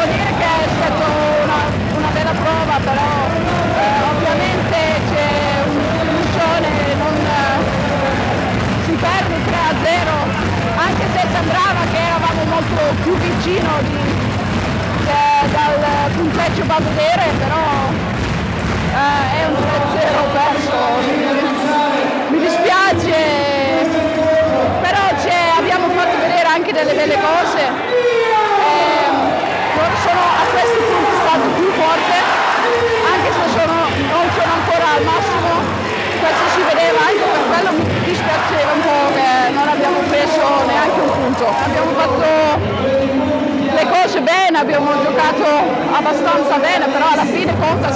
può dire che è stata una, una bella prova, però eh, ovviamente c'è un lucione, non, eh, si perde 3-0, anche se sembrava che eravamo molto più vicino di, eh, dal punteggio bagodere, però eh, è un 3-0 perso. Mi dispiace, però abbiamo fatto vedere anche delle belle cose. Vedeva anche per quello mi dispiaceva un po' che non abbiamo preso neanche un punto. Abbiamo fatto le cose bene, abbiamo giocato abbastanza bene, però alla fine conta